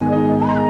Oh!